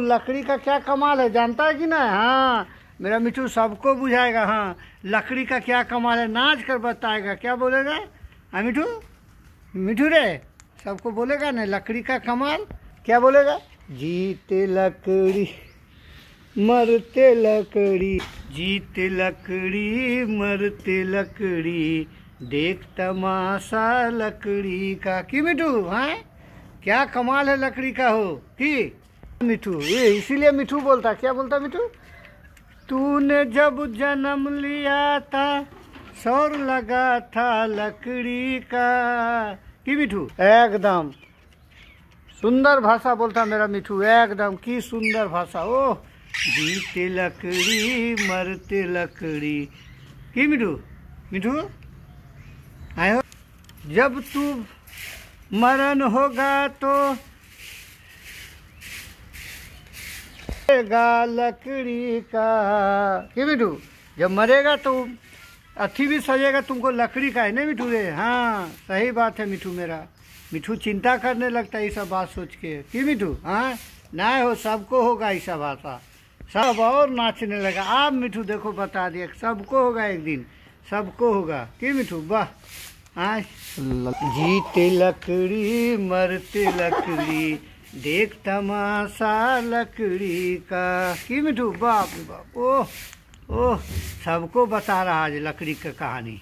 लकड़ी का क्या कमाल है? जानता है कि ना? हाँ। मेरा मिठू सबको बुझाएगा हाँ। लकड़ी का क्या कमाल है? नाच कर बताएगा। क्या बोलेगा? हाँ मिठू? मिठू रे, सबको बोलेगा ना, लकड़ी का कमाल? क्या बोलेगा? जीते लकड़ी, मरते लकड़ी। जीते लकड़ी, मरते लकड़ी। देख तमाशा लकड़ी का। की मिठू? हाँ? क्या कमाल है लकड़ी का हो? की? मिठू ये इसीलिए मिठू बोलता क्या बोलता मिठू तूने जब जन्म लिया था शोर लगा था लकड़ी का। की मिठू एकदम सुंदर भाषा बोलता मेरा मिठू एकदम की सुंदर भाषा ओ जीते लकड़ी मरते लकड़ी। की मिठू मिठू हो जब तू मरण होगा तो गा लकड़ी का। की मिठू, जब मरेगा तो अथी भी सजेगा तुमको लकड़ी का है नहीं मिठू रे? हाँ सही बात है मिठू मेरा। मिठू चिंता करने लगता है ये सब बात सोच के। की मिठू हाँ ना हो, सबको होगा ऐसा भाषा सब और नाचने लगा। आप मिठू देखो, बता दिया, सबको होगा एक दिन। सबको होगा। की मिठू, वाह हाँ। जीते लकड़ी, मरते लकड़ी। देख तमाशा लकड़ी का। किम मिठू? बाप बाप। ओह ओह, सबको बता रहा आज लकड़ी का कहानी।